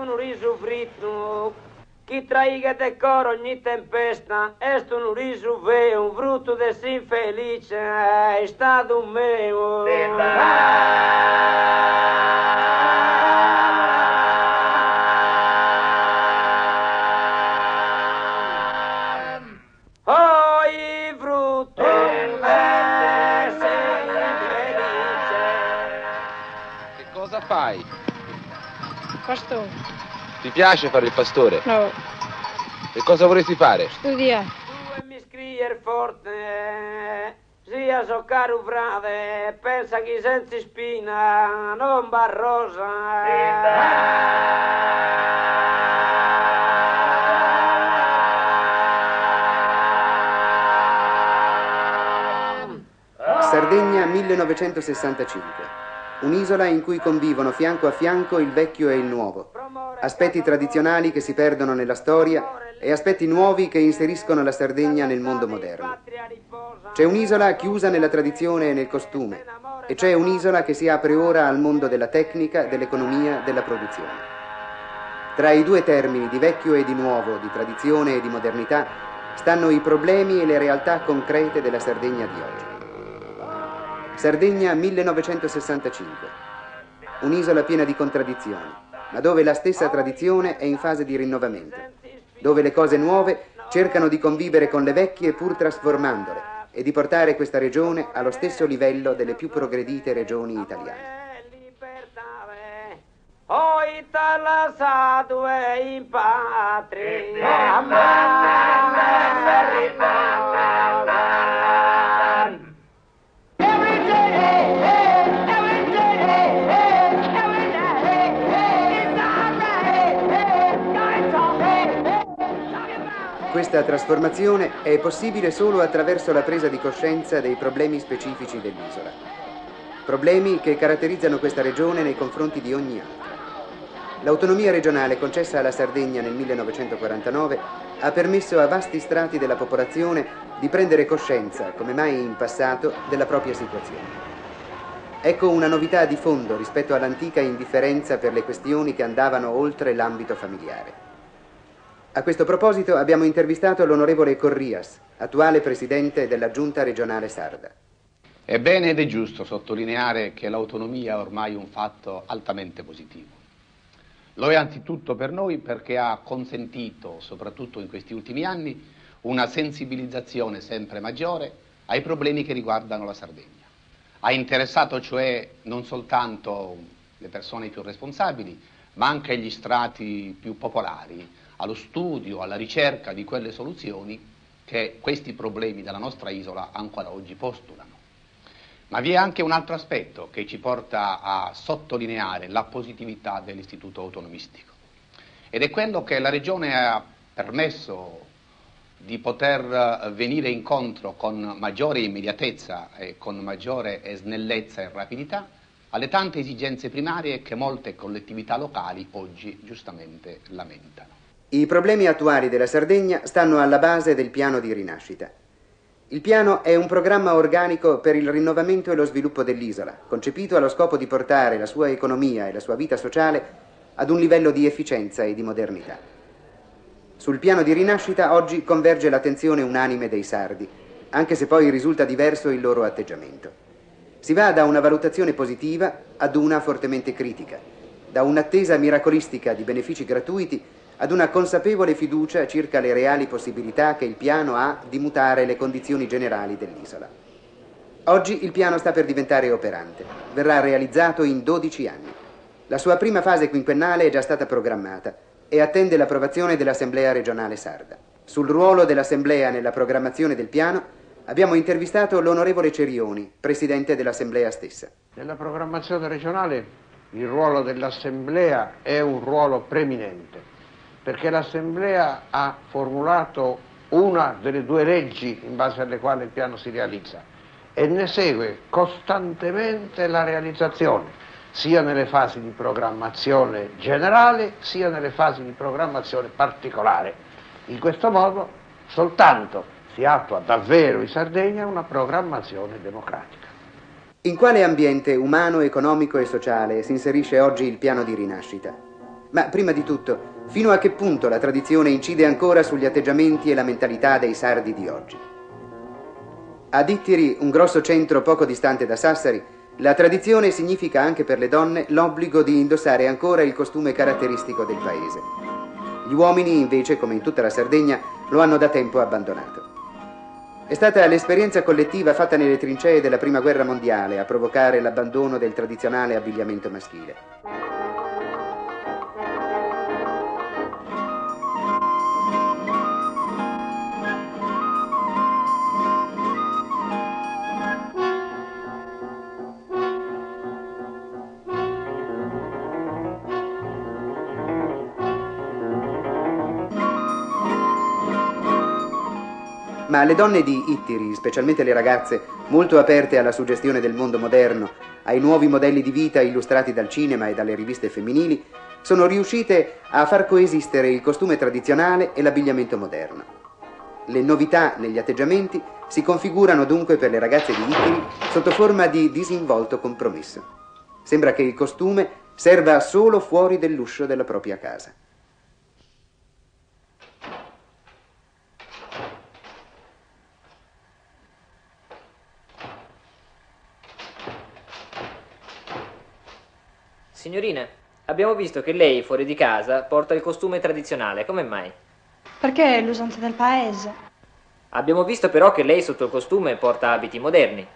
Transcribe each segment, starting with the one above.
coro chirinho, ma tu non risufritto. Chi traiga te coro ogni tempesta, est un riso veo, un frutto desinfelice, è stato un meo. Ti piace fare il pastore? no, E cosa vorresti fare? studia. Tu mi scrier forte, sia so caro frate, pensa chi senza spina non barrosa. Sardegna 1965. Un'isola in cui convivono fianco a fianco il vecchio e il nuovo. Aspetti tradizionali che si perdono nella storia e aspetti nuovi che inseriscono la Sardegna nel mondo moderno. C'è un'isola chiusa nella tradizione e nel costume e c'è un'isola che si apre ora al mondo della tecnica, dell'economia, della produzione. Tra i due termini di vecchio e di nuovo, di tradizione e di modernità, stanno i problemi e le realtà concrete della Sardegna di oggi. Sardegna 1965. Un'isola piena di contraddizioni, ma dove la stessa tradizione è in fase di rinnovamento, dove le cose nuove cercano di convivere con le vecchie pur trasformandole e di portare questa regione allo stesso livello delle più progredite regioni italiane. Oh, Questa trasformazione è possibile solo attraverso la presa di coscienza dei problemi specifici dell'isola. Problemi che caratterizzano questa regione nei confronti di ogni altra. L'autonomia regionale concessa alla Sardegna nel 1949 ha permesso a vasti strati della popolazione di prendere coscienza, come mai in passato, della propria situazione. Ecco una novità di fondo rispetto all'antica indifferenza per le questioni che andavano oltre l'ambito familiare. A questo proposito abbiamo intervistato l'onorevole Corrias, attuale presidente della Giunta regionale sarda. È bene ed è giusto sottolineare che l'autonomia è ormai un fatto altamente positivo. Lo è anzitutto per noi perché ha consentito, soprattutto in questi ultimi anni, una sensibilizzazione sempre maggiore ai problemi che riguardano la Sardegna. Ha interessato cioè non soltanto le persone più responsabili, ma anche gli strati più popolari, allo studio, alla ricerca di quelle soluzioni che questi problemi della nostra isola ancora oggi postulano. Ma vi è anche un altro aspetto che ci porta a sottolineare la positività dell'istituto autonomistico ed è quello che la Regione ha permesso di poter venire incontro con maggiore immediatezza e con maggiore snellezza e rapidità alle tante esigenze primarie che molte collettività locali oggi giustamente lamentano. I problemi attuali della Sardegna stanno alla base del piano di rinascita. Il piano è un programma organico per il rinnovamento e lo sviluppo dell'isola, concepito allo scopo di portare la sua economia e la sua vita sociale ad un livello di efficienza e di modernità. Sul piano di rinascita oggi converge l'attenzione unanime dei sardi, anche se poi risulta diverso il loro atteggiamento. Si va da una valutazione positiva ad una fortemente critica, da un'attesa miracolistica di benefici gratuiti ad una consapevole fiducia circa le reali possibilità che il piano ha di mutare le condizioni generali dell'isola. Oggi il piano sta per diventare operante. Verrà realizzato in 12 anni. La sua prima fase quinquennale è già stata programmata e attende l'approvazione dell'Assemblea regionale sarda. Sul ruolo dell'Assemblea nella programmazione del piano abbiamo intervistato l'onorevole Cerioni, presidente dell'Assemblea stessa. Nella programmazione regionale il ruolo dell'Assemblea è un ruolo preminente, perché l'Assemblea ha formulato una delle due leggi in base alle quali il piano si realizza e ne segue costantemente la realizzazione, sia nelle fasi di programmazione generale, sia nelle fasi di programmazione particolare. In questo modo soltanto si attua davvero in Sardegna una programmazione democratica. In quale ambiente umano, economico e sociale si inserisce oggi il piano di rinascita? Ma prima di tutto, fino a che punto la tradizione incide ancora sugli atteggiamenti e la mentalità dei sardi di oggi? A Dittiri, un grosso centro poco distante da Sassari, la tradizione significa anche per le donne l'obbligo di indossare ancora il costume caratteristico del paese. Gli uomini, invece, come in tutta la Sardegna, lo hanno da tempo abbandonato. È stata l'esperienza collettiva fatta nelle trincee della Prima Guerra Mondiale a provocare l'abbandono del tradizionale abbigliamento maschile. Ma le donne di Ittiri, specialmente le ragazze, molto aperte alla suggestione del mondo moderno, ai nuovi modelli di vita illustrati dal cinema e dalle riviste femminili, sono riuscite a far coesistere il costume tradizionale e l'abbigliamento moderno. Le novità negli atteggiamenti si configurano dunque per le ragazze di Ittiri sotto forma di disinvolto compromesso. Sembra che il costume serva solo fuori dell'uscio della propria casa. Signorina, abbiamo visto che lei fuori di casa porta il costume tradizionale, come mai? Perché è l'usanza del paese. Abbiamo visto però che lei sotto il costume porta abiti moderni.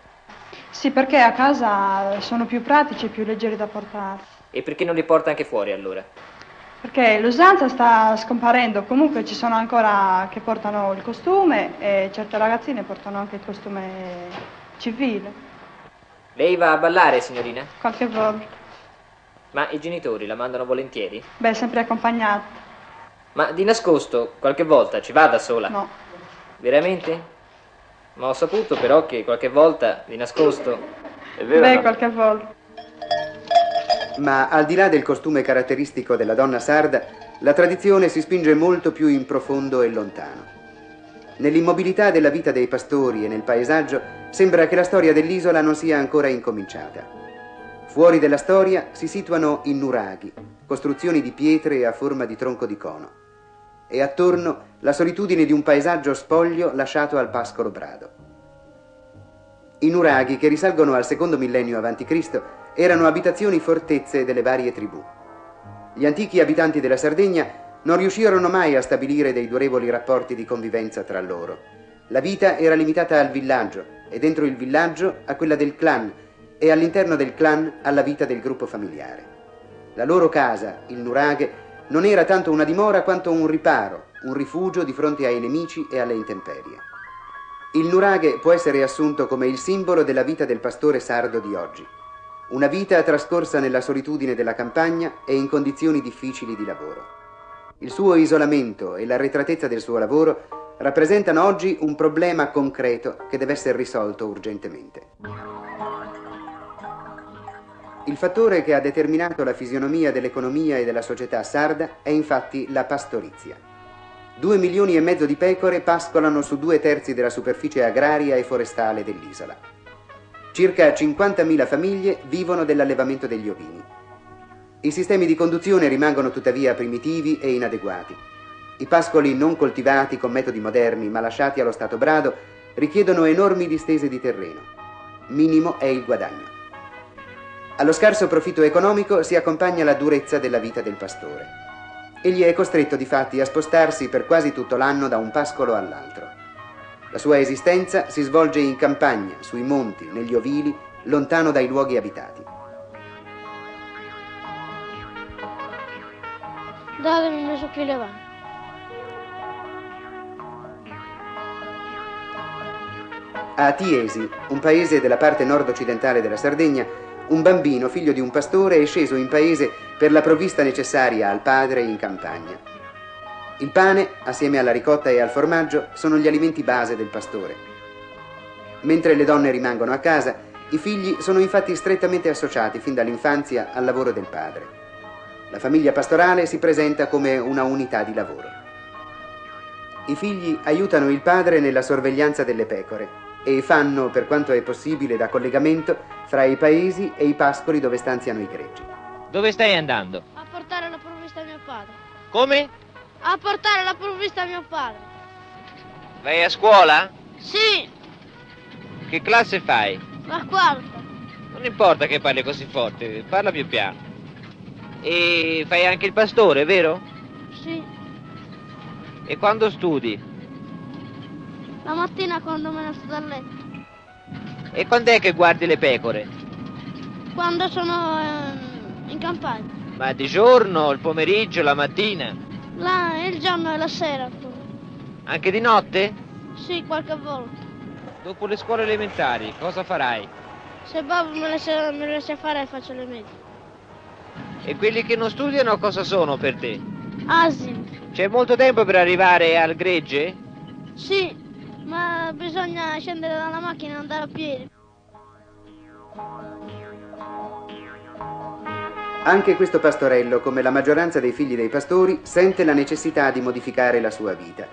Sì, perché a casa sono più pratici e più leggeri da portare. E perché non li porta anche fuori allora? Perché l'usanza sta scomparendo, comunque ci sono ancora che portano il costume e certe ragazzine portano anche il costume civile. Lei va a ballare, signorina? Qualche volta. Ma i genitori la mandano volentieri? Beh, sempre accompagnata. Ma di nascosto, qualche volta ci va da sola? No. Veramente? Ma ho saputo però che qualche volta, di nascosto... È vero? Beh, qualche volta. Ma al di là del costume caratteristico della donna sarda, la tradizione si spinge molto più in profondo e lontano. Nell'immobilità della vita dei pastori e nel paesaggio sembra che la storia dell'isola non sia ancora incominciata. Fuori della storia si situano i nuraghi, costruzioni di pietre a forma di tronco di cono, e attorno la solitudine di un paesaggio spoglio lasciato al pascolo brado. I nuraghi, che risalgono al secondo millennio a.C., erano abitazioni fortezze delle varie tribù. Gli antichi abitanti della Sardegna non riuscirono mai a stabilire dei durevoli rapporti di convivenza tra loro. La vita era limitata al villaggio e dentro il villaggio a quella del clan, e all'interno del clan alla vita del gruppo familiare. La loro casa, il nuraghe, non era tanto una dimora quanto un riparo, un rifugio di fronte ai nemici e alle intemperie. Il nuraghe può essere assunto come il simbolo della vita del pastore sardo di oggi, una vita trascorsa nella solitudine della campagna e in condizioni difficili di lavoro. Il suo isolamento e l'arretratezza del suo lavoro rappresentano oggi un problema concreto che deve essere risolto urgentemente. Il fattore che ha determinato la fisionomia dell'economia e della società sarda è infatti la pastorizia. Due milioni e mezzo di pecore pascolano su due terzi della superficie agraria e forestale dell'isola. Circa 50.000 famiglie vivono dell'allevamento degli ovini. I sistemi di conduzione rimangono tuttavia primitivi e inadeguati. I pascoli non coltivati con metodi moderni ma lasciati allo stato brado richiedono enormi distese di terreno. Minimo è il guadagno. Allo scarso profitto economico si accompagna la durezza della vita del pastore. Egli è costretto di fatti a spostarsi per quasi tutto l'anno da un pascolo all'altro. La sua esistenza si svolge in campagna, sui monti, negli ovili, lontano dai luoghi abitati. Dove non so più levare. A Tiesi, un paese della parte nord-occidentale della Sardegna, un bambino, figlio di un pastore, è sceso in paese per la provvista necessaria al padre in campagna. Il pane, assieme alla ricotta e al formaggio, sono gli alimenti base del pastore. Mentre le donne rimangono a casa, i figli sono infatti strettamente associati fin dall'infanzia al lavoro del padre. La famiglia pastorale si presenta come una unità di lavoro. I figli aiutano il padre nella sorveglianza delle pecore e fanno, per quanto è possibile, da collegamento fra i paesi e i pascoli dove stanziano i greggi. Dove stai andando? A portare la provvista a mio padre. Come? A portare la provvista a mio padre. Vai a scuola? Sì, Che classe fai? la quarta. Non importa che parli così forte, parla più piano. E fai anche il pastore, vero? Sì, E quando studi? La mattina quando me ne sto dal letto. E quando è che guardi le pecore? Quando sono ehm, in campagna. Ma di giorno, il pomeriggio, la mattina? Là, il giorno e la sera. pure. Anche di notte? Sì, qualche volta. Dopo le scuole elementari, cosa farai? Se Bob me le me le sa fare faccio le medie. E quelli che non studiano cosa sono per te? Asini. C'è molto tempo per arrivare al gregge? Sì, ma bisogna scendere dalla macchina e andare a piedi. Anche questo pastorello, come la maggioranza dei figli dei pastori, sente la necessità di modificare la sua vita.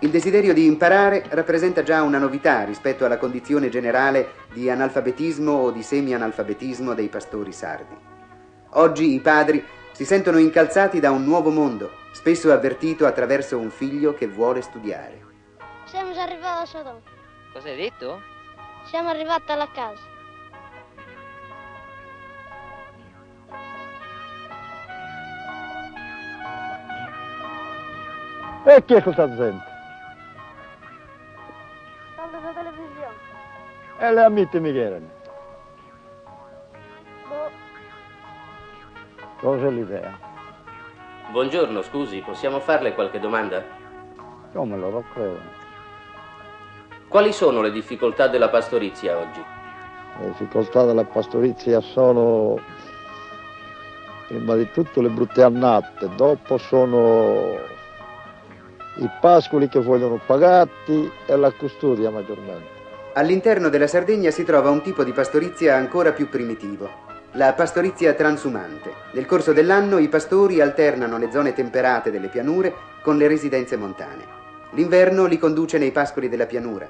Il desiderio di imparare rappresenta già una novità rispetto alla condizione generale di analfabetismo o di semi-analfabetismo dei pastori sardi. Oggi i padri si sentono incalzati da un nuovo mondo, spesso avvertito attraverso un figlio che vuole studiare. Sodoma. Cosa hai detto? Siamo arrivati alla casa. E chi è questa gente? Stanno sulla televisione. E le amiche mi erano. Boh, Cosa è l'idea? Buongiorno, scusi, possiamo farle qualche domanda? Come loro credono? Quali sono le difficoltà della pastorizia oggi? Le difficoltà della pastorizia sono prima di tutto le brutte annate, dopo sono i pascoli che vogliono pagati e la custodia maggiormente. All'interno della Sardegna si trova un tipo di pastorizia ancora più primitivo, la pastorizia transumante. Nel corso dell'anno i pastori alternano le zone temperate delle pianure con le residenze montane. L'inverno li conduce nei pascoli della pianura.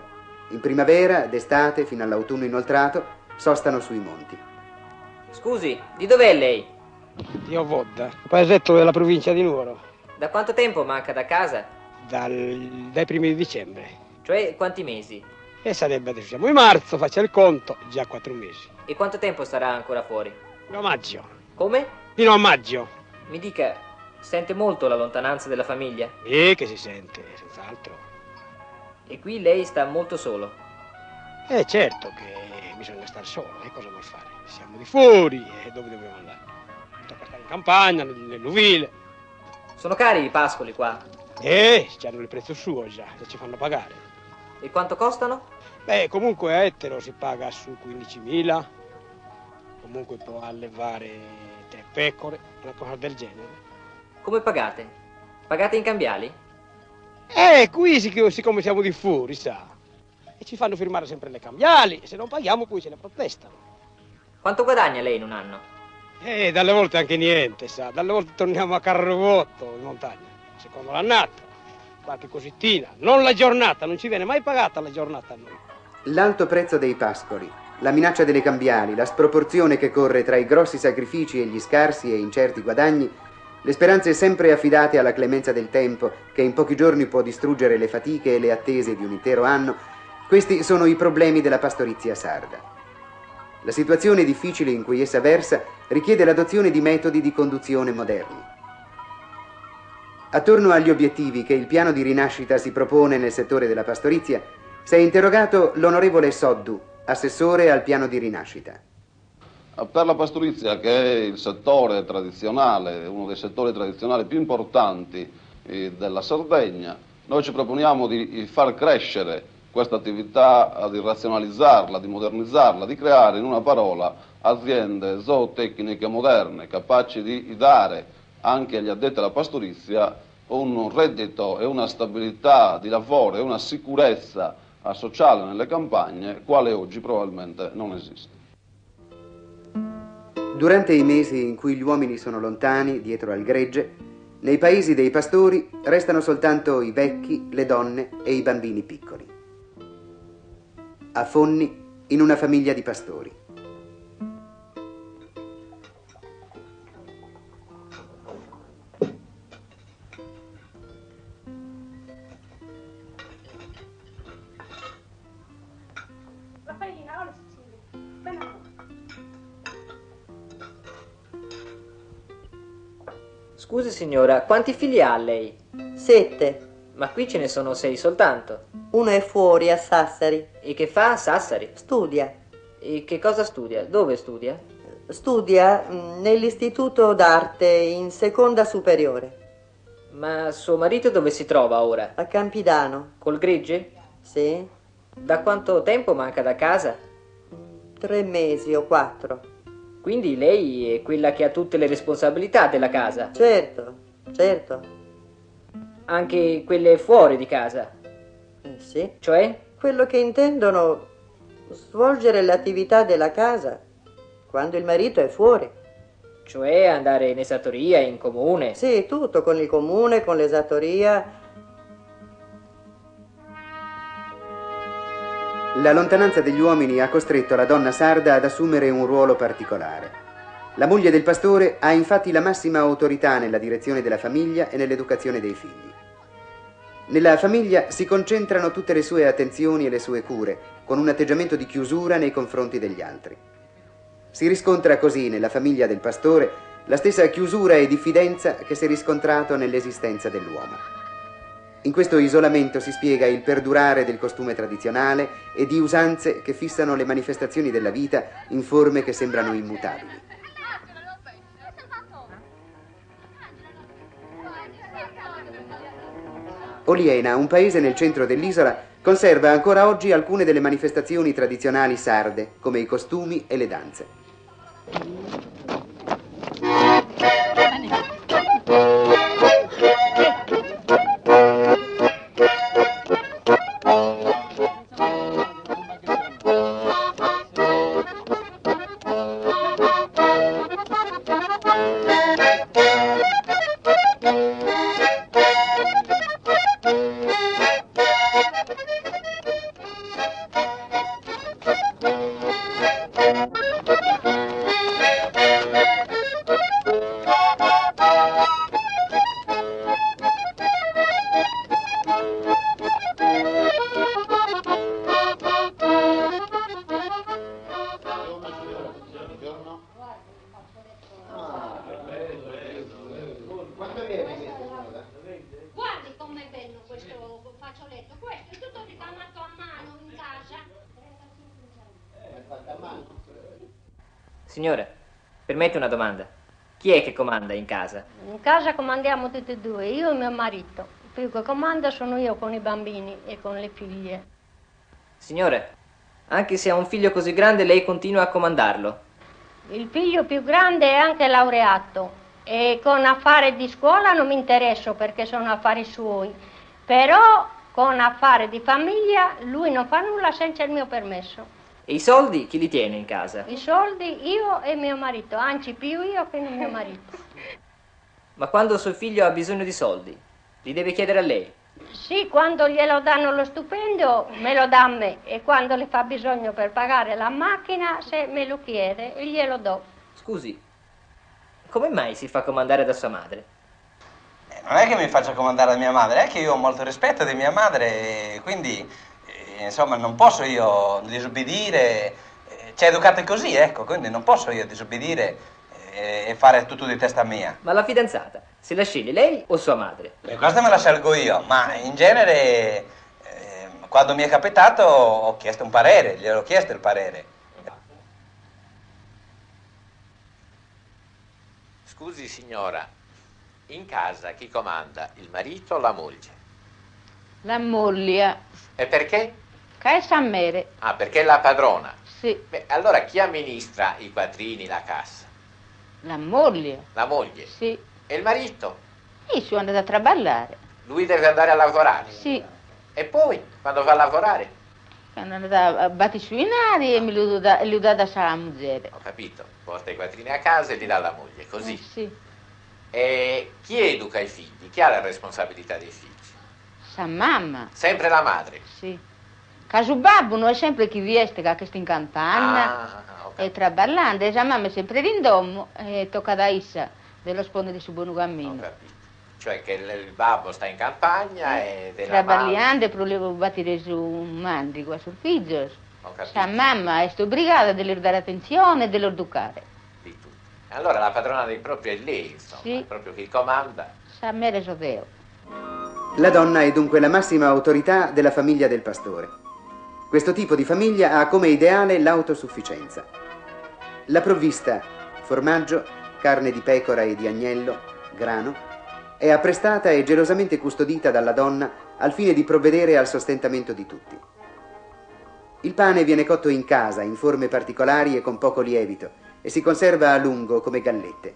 In primavera, d'estate, fino all'autunno inoltrato, sostano sui monti. Scusi, di dov'è lei? Di Ovodda, paesetto della provincia di Nuoro, Da quanto tempo manca da casa? dal- dai primi di dicembre. Cioè, quanti mesi? E sarebbe adesso siamo in marzo, faccia il conto, già quattro mesi. E quanto tempo starà ancora fuori? Fino a maggio. Come? Fino a maggio. Mi dica, sente molto la lontananza della famiglia? E che si sente, senz'altro. E qui lei sta molto solo. E certo che bisogna stare solo, e cosa vuol fare? Siamo di fuori, e dove dobbiamo andare? Tocca stare in campagna, nel- nell'uvile. Sono cari i pascoli qua. E hanno il prezzo suo già, se ci fanno pagare. E quanto costano? Beh, comunque a Ettero si paga su 15.000, comunque può allevare tre pecore, una cosa del genere. Come pagate? Pagate in cambiali? Eh, qui sic- siccome siamo di fuori, sa, e ci fanno firmare sempre le cambiali, e se non paghiamo poi se ne protestano. Quanto guadagna lei in un anno? E dalle volte anche niente, sa, dalle volte torniamo a carro vuoto in montagna, secondo l'annata, qualche cosittina, non la giornata, non ci viene mai pagata la giornata a noi. L'alto prezzo dei pascoli, la minaccia delle cambiali, la sproporzione che corre tra i grossi sacrifici e gli scarsi e incerti guadagni, le speranze sempre affidate alla clemenza del tempo, che in pochi giorni può distruggere le fatiche e le attese di un intero anno, questi sono i problemi della pastorizia sarda. La situazione difficile in cui essa versa richiede l'adozione di metodi di conduzione moderni. Attorno agli obiettivi che il piano di rinascita si propone nel settore della pastorizia, si è interrogato l'onorevole Soddu, assessore al piano di rinascita. Per la pastorizia, che è il settore tradizionale, uno dei settori tradizionali più importanti eh, della Sardegna, noi ci proponiamo di far crescere questa attività, di razionalizzarla, di modernizzarla, di creare in una parola aziende zootecniche moderne, capaci di dare anche agli addetti alla pastorizia un reddito e una stabilità di lavoro e una sicurezza eh, sociale nelle campagne, quale oggi probabilmente non esiste. Durante i mesi in cui gli uomini sono lontani, dietro al gregge, nei paesi dei pastori restano soltanto i vecchi, le donne e i bambini piccoli. a Fonni, in una famiglia di pastori. Signora, quanti figli ha lei? Sette. Ma qui ce ne sono sei soltanto. Uno è fuori a Sassari. E che fa a Sassari? Studia. E che cosa studia? Dove studia? Studia mm, nell'istituto d'arte in seconda superiore. Ma suo marito dove si trova ora? A Campidano. Col gregge? Sì. Da quanto tempo manca da casa? Tre mesi o quattro. Quindi lei è quella che ha tutte le responsabilità della casa? Certo, certo. Anche quelle fuori di casa? Eh, sì. Cioè? Quello che intendono svolgere l'attività della casa quando il marito è fuori. Cioè andare in esattoria, in comune? Sì, tutto, con il comune, con l'esattoria. La lontananza degli uomini ha costretto la donna sarda ad assumere un ruolo particolare. La moglie del pastore ha infatti la massima autorità nella direzione della famiglia e nell'educazione dei figli. Nella famiglia si concentrano tutte le sue attenzioni e le sue cure, con un atteggiamento di chiusura nei confronti degli altri. Si riscontra così nella famiglia del pastore la stessa chiusura e diffidenza che si è riscontrato nell'esistenza dell'uomo. In questo isolamento si spiega il perdurare del costume tradizionale e di usanze che fissano le manifestazioni della vita in forme che sembrano immutabili. Oliena, un paese nel centro dell'isola, conserva ancora oggi alcune delle manifestazioni tradizionali sarde, come i costumi e le danze. Che comanda in casa? In casa comandiamo tutti e due, io e mio marito. Più che comanda sono io con i bambini e con le figlie. Signore, anche se ha un figlio così grande, lei continua a comandarlo. Il figlio più grande è anche laureato e con affari di scuola non mi interesso perché sono affari suoi, però con affari di famiglia lui non fa nulla senza il mio permesso. E i soldi chi li tiene in casa? I soldi io e mio marito, anzi più io che mio marito. Ma quando suo figlio ha bisogno di soldi, li deve chiedere a lei. Sì, quando glielo danno lo stipendio me lo dà a me e quando le fa bisogno per pagare la macchina, se me lo chiede, glielo do. Scusi, come mai si fa comandare da sua madre? Non è che mi faccia comandare da mia madre, è che io ho molto rispetto di mia madre e quindi eh, insomma non posso io disobbedire, eh, ci ha educate così, ecco, quindi non posso io disobbedire eh, e fare tutto di testa mia. Ma la fidanzata, se la sceglie lei o sua madre? E questa me la scelgo io, ma in genere eh, quando mi è capitato ho chiesto un parere, gliel'ho chiesto il parere. Scusi signora, in casa chi comanda, il marito o la moglie? La moglie, E perché? Che è San Mere, Ah, perché è la padrona. sì, Beh, allora chi amministra i quattrini, la cassa? la moglie, La moglie. sì. E il marito? Io sono andata a traballare, Lui deve andare a lavorare. sì. E poi, quando va a lavorare? Sono andata a batisuinare e me l'ho data, l'ho data a muzzere. Ho capito, porta i quattrini a casa e li dà alla moglie, così. Eh, sì. E chi educa i figli? Chi ha la responsabilità dei figli? Sa mamma, Sempre la madre. sì. Caso babbo non è sempre chi riesce che sta in campagna Ah, e traballando, e la mamma è sempre in domo e tocca da issa dello sponde di su buon cammino. Cioè che il, il babbo sta in campagna e della mamma... Traballando e prolevo battere su un mandrigo sul figlio. Sa mamma è obbligata a dare attenzione e di educare. Allora la padrona dei propri è lei, insomma, Sì. è proprio chi comanda. Sa me reso Deo. La donna è dunque la massima autorità della famiglia del pastore. Questo tipo di famiglia ha come ideale l'autosufficienza. La provvista, formaggio, carne di pecora e di agnello, grano, è apprestata e gelosamente custodita dalla donna al fine di provvedere al sostentamento di tutti. Il pane viene cotto in casa, in forme particolari e con poco lievito, e si conserva a lungo come gallette.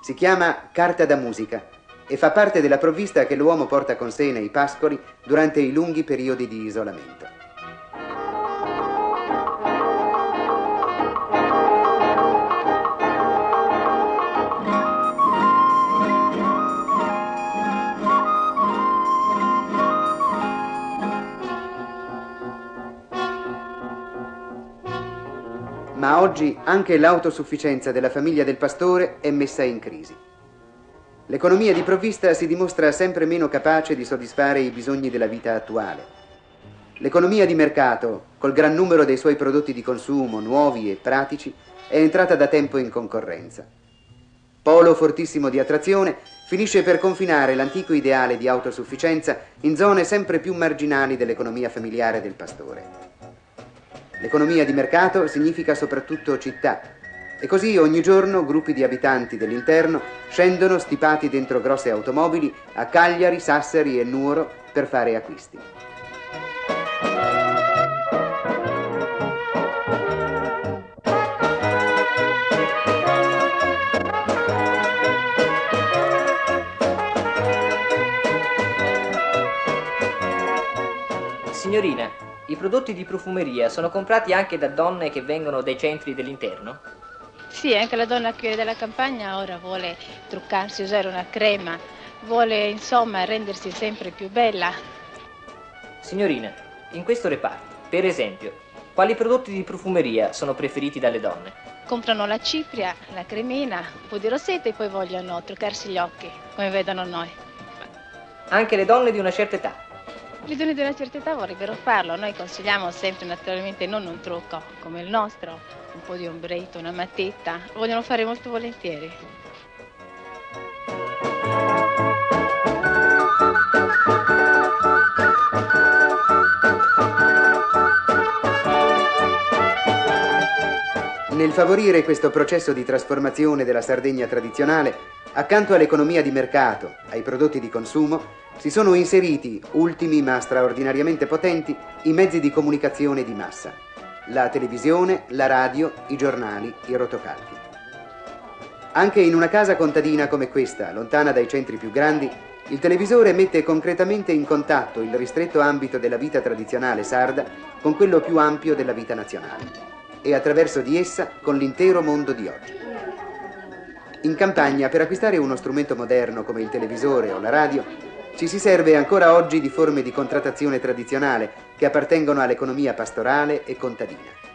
Si chiama carta da musica e fa parte della provvista che l'uomo porta con sé nei pascoli durante i lunghi periodi di isolamento. Oggi anche l'autosufficienza della famiglia del pastore è messa in crisi. L'economia di provvista si dimostra sempre meno capace di soddisfare i bisogni della vita attuale. L'economia di mercato, col gran numero dei suoi prodotti di consumo, nuovi e pratici, è entrata da tempo in concorrenza. Polo fortissimo di attrazione, finisce per confinare l'antico ideale di autosufficienza in zone sempre più marginali dell'economia familiare del pastore. L'economia di mercato significa soprattutto città e così ogni giorno gruppi di abitanti dell'interno scendono stipati dentro grosse automobili a Cagliari, Sassari e Nuoro per fare acquisti. Signorina, i prodotti di profumeria sono comprati anche da donne che vengono dai centri dell'interno? Sì, anche la donna qui della campagna ora vuole truccarsi, usare una crema, vuole insomma rendersi sempre più bella. Signorina, in questo reparto, per esempio, quali prodotti di profumeria sono preferiti dalle donne? Comprano la cipria, la cremina, un po' di rossetto e poi vogliono truccarsi gli occhi, come vedono noi. Anche le donne di una certa età. Donne di una certa età vorrebbero farlo, noi consigliamo sempre naturalmente non un trucco come il nostro, un po' di ombretto, una matita, lo vogliono fare molto volentieri. Nel favorire questo processo di trasformazione della Sardegna tradizionale, accanto all'economia di mercato, ai prodotti di consumo, si sono inseriti, ultimi ma straordinariamente potenti, i mezzi di comunicazione di massa. La televisione, la radio, i giornali, i rotocalchi. Anche in una casa contadina come questa, lontana dai centri più grandi, il televisore mette concretamente in contatto il ristretto ambito della vita tradizionale sarda con quello più ampio della vita nazionale e attraverso di essa con l'intero mondo di oggi. In campagna, per acquistare uno strumento moderno come il televisore o la radio, ci si serve ancora oggi di forme di contrattazione tradizionale che appartengono all'economia pastorale e contadina.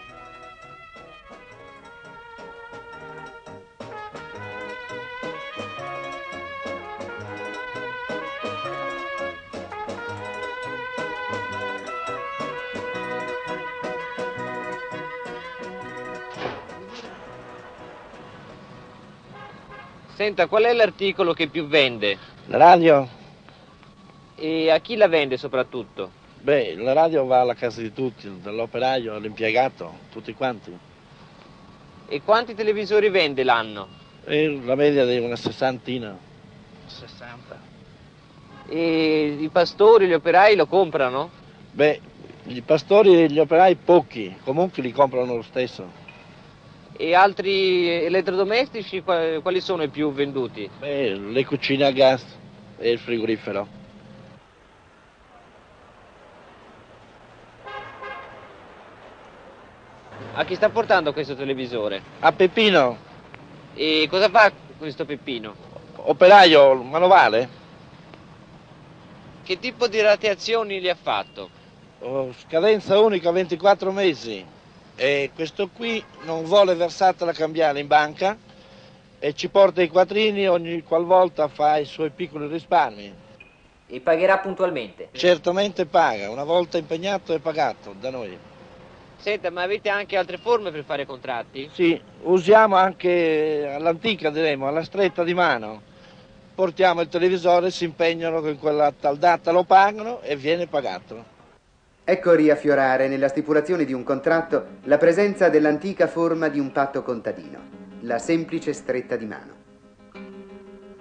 Senta, qual è l'articolo che più vende? La radio? E a chi la vende soprattutto? Beh, la radio va alla casa di tutti, dall'operaio all'impiegato, tutti quanti. E quanti televisori vende l'anno? E la media di una sessantina. 60. E i pastori, gli operai lo comprano? Beh, i pastori e gli operai pochi, comunque li comprano lo stesso. E altri elettrodomestici qua- quali sono i più venduti? Beh, le cucine a gas e il frigorifero. A chi sta portando questo televisore? A Peppino, E cosa fa questo Peppino? operaio manovale. Che tipo di radiazioni gli ha fatto? oh, scadenza unica 24 mesi e questo qui non vuole versata la cambiale in banca e ci porta i quattrini ogni qualvolta fa i suoi piccoli risparmi. E pagherà puntualmente? Certamente paga, una volta impegnato è pagato da noi. Senta, ma avete anche altre forme per fare contratti? Sì, usiamo anche all'antica diremo, alla stretta di mano. Portiamo il televisore, si impegnano che in quella tal data lo pagano e viene pagato. Ecco riaffiorare nella stipulazione di un contratto la presenza dell'antica forma di un patto contadino, la semplice stretta di mano.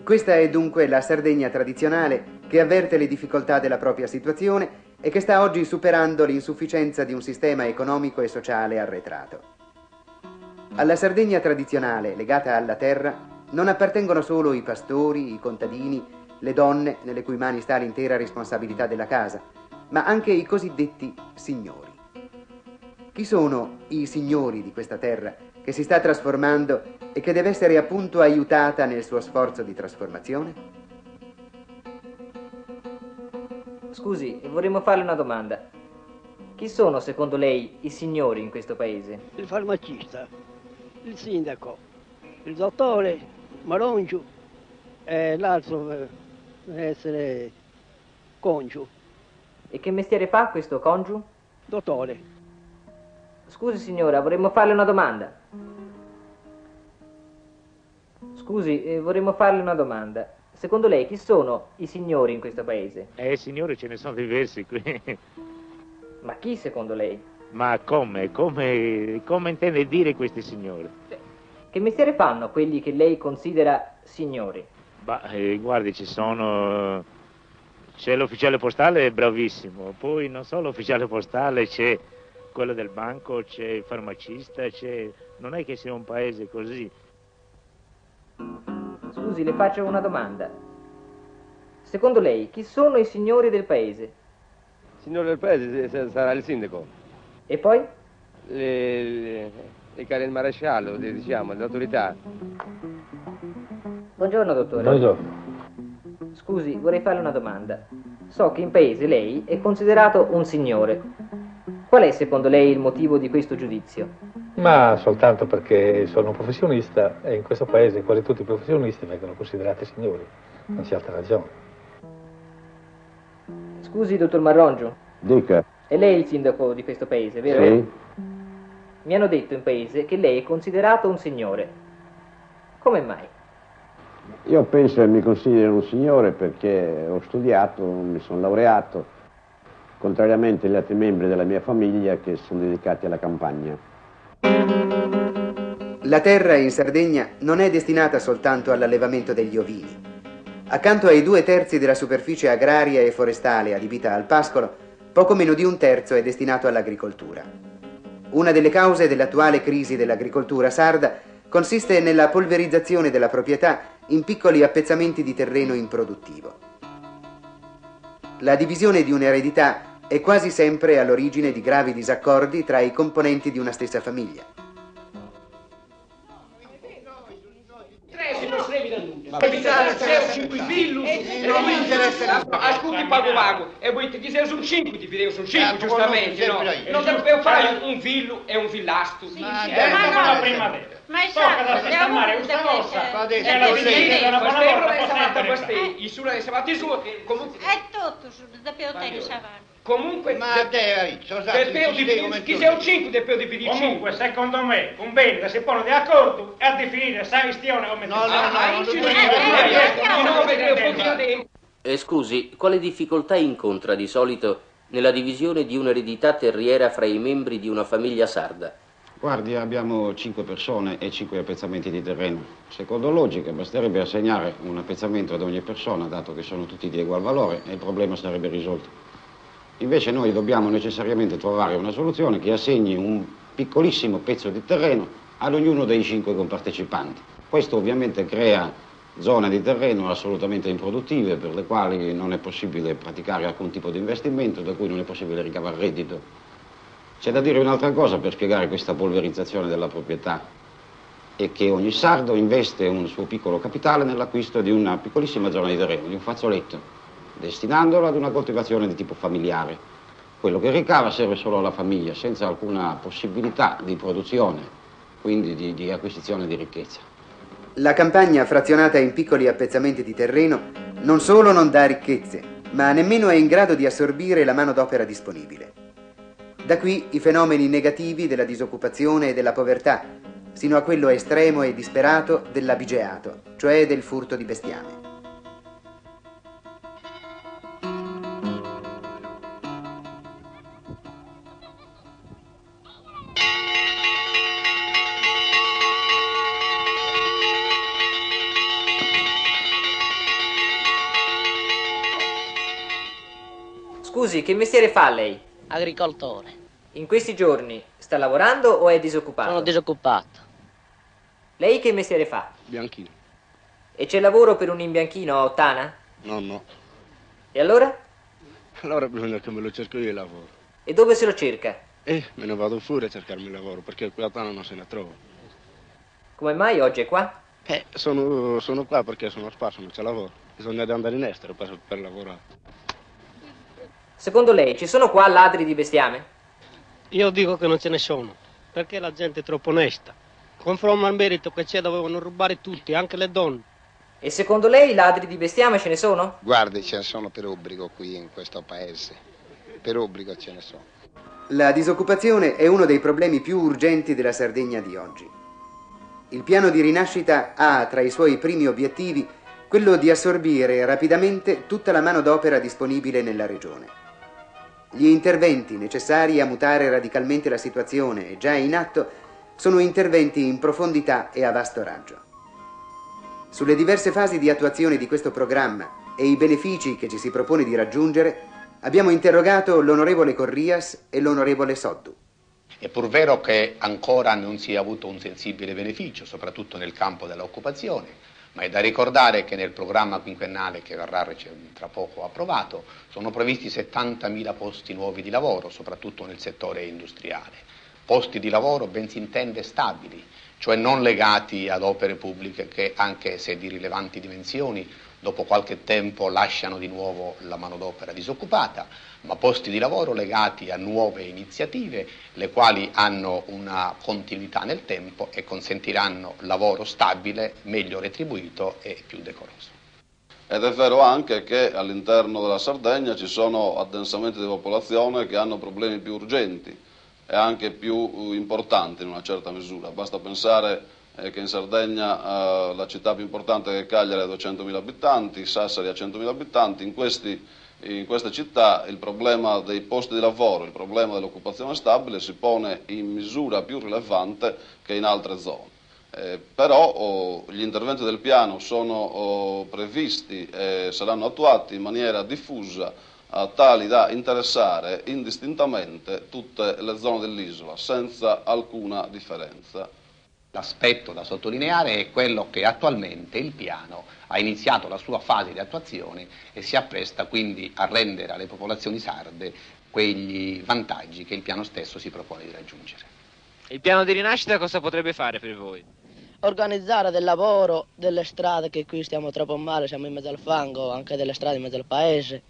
Questa è dunque la Sardegna tradizionale che avverte le difficoltà della propria situazione e che sta oggi superando l'insufficienza di un sistema economico e sociale arretrato. Alla Sardegna tradizionale, legata alla terra, non appartengono solo i pastori, i contadini, le donne nelle cui mani sta l'intera responsabilità della casa, ma anche i cosiddetti signori. Chi sono i signori di questa terra che si sta trasformando e che deve essere appunto aiutata nel suo sforzo di trasformazione? Scusi, vorremmo farle una domanda. Chi sono secondo lei i signori in questo paese? Il farmacista, il sindaco, il dottore, Marongiu e l'altro eh, deve essere Congiu. E che mestiere fa questo Congiu? Dottore. Scusi signora, vorremmo farle una domanda. Scusi, eh, vorremmo farle una domanda. Secondo lei chi sono i signori in questo paese? Eh, signori, ce ne sono diversi qui. Ma chi secondo lei? Ma come? Come, come intende dire questi signori? Che mestiere fanno quelli che lei considera signori? Bah, eh, guardi, ci sono... C'è l'ufficiale postale, bravissimo. Poi non solo l'ufficiale postale, c'è quello del banco, c'è il farmacista, c'è... Non è che sia un paese così. Scusi, le faccio una domanda. Secondo lei, chi sono i signori del paese? Signore del paese sarà il sindaco. E poi? Le, le, il cari- il maresciallo, diciamo, l'autorità. Buongiorno, dottore. Buongiorno. Scusi, vorrei farle una domanda. So che in paese lei è considerato un signore. Qual è secondo lei il motivo di questo giudizio? Ma soltanto perché sono un professionista e in questo paese quasi tutti i professionisti vengono considerati signori, non c'è altra ragione. Scusi, dottor Marrongio, Dica. è lei il sindaco di questo paese, vero? Sì. Mi hanno detto in paese che lei è considerato un signore. Come mai? Io penso che mi considero un signore perché ho studiato, mi sono laureato, contrariamente agli altri membri della mia famiglia che sono dedicati alla campagna. La terra in Sardegna non è destinata soltanto all'allevamento degli ovini. Accanto ai due terzi della superficie agraria e forestale adibita al pascolo, poco meno di un terzo è destinato all'agricoltura. Una delle cause dell'attuale crisi dell'agricoltura sarda consiste nella polverizzazione della proprietà in piccoli appezzamenti di terreno improduttivo. La divisione di un'eredità è quasi sempre all'origine di gravi disaccordi tra i componenti di una stessa famiglia. Srevi da nulla. Capitale, sei un 5 fillo, non mi interessa. Ascolti pago pago, e voi ti sei un 5, ti vedevo sul 5, giustamente, no? Non devo fare un fillo e un fillasto. Ma Eh, ma ma no. no, prima de- Ma è Tocca da esatto, sistemare le questa avute cosa. perché- E la Eh, vedete, sì, una buona questa volta è questa sempre. questa i sulle savate su, comunque È tutto su da Piotelli Savano. Comunque, Ma de- te, del peo di chi sei un 5 del peo di PD Comunque, secondo me, un bene si pone d'accordo a definire sanzione come No, no, no, pochino tempo. E scusi, quale difficoltà incontra di solito nella divisione di un'eredità terriera fra i membri di una famiglia sarda? Guardi, abbiamo cinque persone e cinque appezzamenti di terreno. Secondo logica, basterebbe assegnare un appezzamento ad ogni persona, dato che sono tutti di ugual valore, e il problema sarebbe risolto. Invece noi dobbiamo necessariamente trovare una soluzione che assegni un piccolissimo pezzo di terreno ad ognuno dei cinque compartecipanti. Questo ovviamente crea zone di terreno assolutamente improduttive per le quali non è possibile praticare alcun tipo di investimento, da cui non è possibile ricavare reddito. C'è da dire un'altra cosa per spiegare questa polverizzazione della proprietà, è che ogni sardo investe un suo piccolo capitale nell'acquisto di una piccolissima zona di terreno, di un fazzoletto, destinandolo ad una coltivazione di tipo familiare. Quello che ricava serve solo alla famiglia, senza alcuna possibilità di produzione, quindi di, di acquisizione di ricchezza. La campagna, frazionata in piccoli appezzamenti di terreno, non solo non dà ricchezze, ma nemmeno è in grado di assorbire la manodopera disponibile. Da qui i fenomeni negativi della disoccupazione e della povertà, sino a quello estremo e disperato dell'abigeato, cioè del furto di bestiame. Scusi, che mestiere fa lei? Agricoltore. In questi giorni sta lavorando o è disoccupato? Sono disoccupato. Lei che mestiere fa? Bianchino. E c'è lavoro per un imbianchino a Ottana? No, no. E allora? Allora bisogna che me lo cerco io il lavoro. E dove se lo cerca? Eh, me ne vado fuori a cercarmi il lavoro, perché qui a Ottana non se ne trova. Come mai oggi è qua? Eh, sono, sono qua perché sono sparso, non c'è lavoro. Bisogna andare in estero per, per lavorare. Secondo lei ci sono qua ladri di bestiame? Io dico che non ce ne sono, perché la gente è troppo onesta. Conforme al merito che c'è dovevano rubare tutti, anche le donne. E secondo lei ladri di bestiame ce ne sono? Guardi, ce ne sono per obbligo qui in questo paese. Per obbligo ce ne sono. La disoccupazione è uno dei problemi più urgenti della Sardegna di oggi. Il piano di rinascita ha tra i suoi primi obiettivi quello di assorbire rapidamente tutta la manodopera disponibile nella regione. Gli interventi necessari a mutare radicalmente la situazione già in atto sono interventi in profondità e a vasto raggio. Sulle diverse fasi di attuazione di questo programma e i benefici che ci si propone di raggiungere, abbiamo interrogato l'onorevole Corrias e l'onorevole Soddu. È pur vero che ancora non si è avuto un sensibile beneficio, soprattutto nel campo dell'occupazione, ma è da ricordare che nel programma quinquennale che verrà tra poco approvato sono previsti 70.000 posti nuovi di lavoro, soprattutto nel settore industriale. Posti di lavoro ben si intende stabili, cioè non legati ad opere pubbliche che, anche se di rilevanti dimensioni, dopo qualche tempo lasciano di nuovo la manodopera disoccupata, ma posti di lavoro legati a nuove iniziative, le quali hanno una continuità nel tempo e consentiranno lavoro stabile, meglio retribuito e più decoroso. Ed è vero anche che all'interno della Sardegna ci sono addensamenti di popolazione che hanno problemi più urgenti e anche più importanti in una certa misura. Basta pensare eh, che in Sardegna eh, la città più importante è Cagliari ha 200.000 abitanti, Sassari ha 100.000 abitanti, in, questi, in queste città il problema dei posti di lavoro, il problema dell'occupazione stabile si pone in misura più rilevante che in altre zone. Eh, però oh, gli interventi del piano sono oh, previsti e saranno attuati in maniera diffusa eh, tali da interessare indistintamente tutte le zone dell'isola senza alcuna differenza. L'aspetto da sottolineare è quello che attualmente il piano ha iniziato la sua fase di attuazione e si appresta quindi a rendere alle popolazioni sarde quegli vantaggi che il piano stesso si propone di raggiungere. Il piano di rinascita cosa potrebbe fare per voi? Organizzare del lavoro, delle strade che qui stiamo troppo male, siamo in mezzo al fango, anche delle strade in mezzo al paese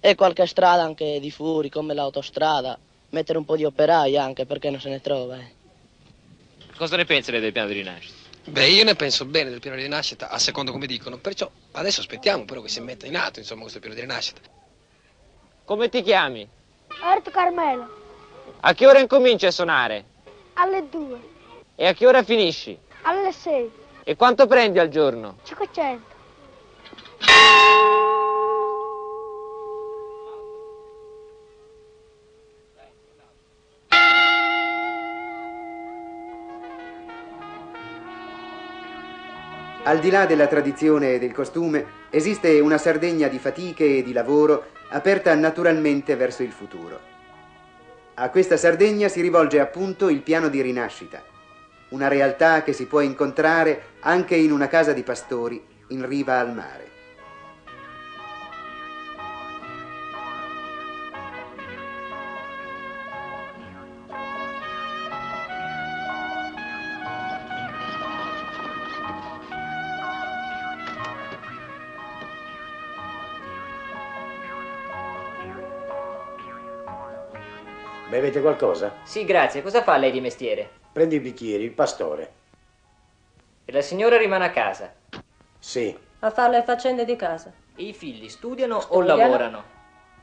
e qualche strada anche di fuori come l'autostrada, mettere un po' di operai anche perché non se ne trova. Eh. Cosa ne pensa lei del piano di rinascita? Beh, io ne penso bene del piano di rinascita, a secondo come dicono, perciò adesso aspettiamo però che si metta in atto, insomma, questo piano di rinascita. Come ti chiami? Orto Carmelo. A che ora incominci a suonare? Alle due. E a che ora finisci? Alle sei. E quanto prendi al giorno? 500. Al di là della tradizione e del costume, esiste una Sardegna di fatiche e di lavoro aperta naturalmente verso il futuro. A questa Sardegna si rivolge appunto il piano di rinascita, una realtà che si può incontrare anche in una casa di pastori in riva al mare. Bevete qualcosa? Sì, grazie. Cosa fa lei di mestiere? Prendi i bicchieri, il pastore. E la signora rimane a casa? Sì. A fare le faccende di casa. E i figli studiano, Studiano. o lavorano?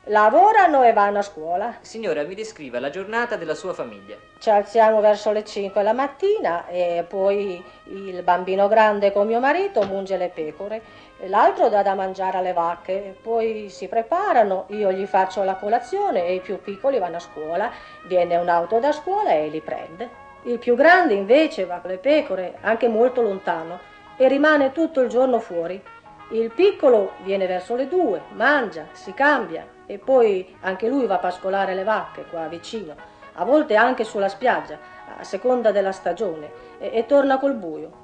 Lavorano e vanno a scuola. Signora, mi descriva la giornata della sua famiglia. Ci alziamo verso le 5 la mattina e poi il bambino grande con mio marito munge le pecore, l'altro dà da mangiare alle vacche, poi si preparano, io gli faccio la colazione e i più piccoli vanno a scuola, viene un'auto da scuola e li prende. Il più grande invece va con le pecore, anche molto lontano, e rimane tutto il giorno fuori. Il piccolo viene verso le due, mangia, si cambia e poi anche lui va a pascolare le vacche qua vicino, a volte anche sulla spiaggia, a seconda della stagione, e, e torna col buio.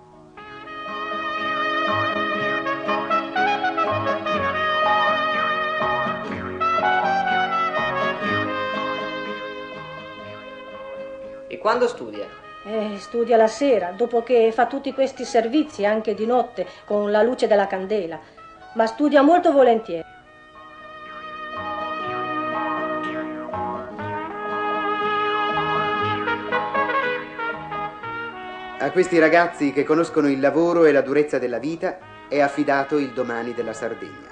E quando studia? Eh, studia la sera, dopo che fa tutti questi servizi anche di notte con la luce della candela, ma studia molto volentieri. A questi ragazzi che conoscono il lavoro e la durezza della vita è affidato il domani della Sardegna.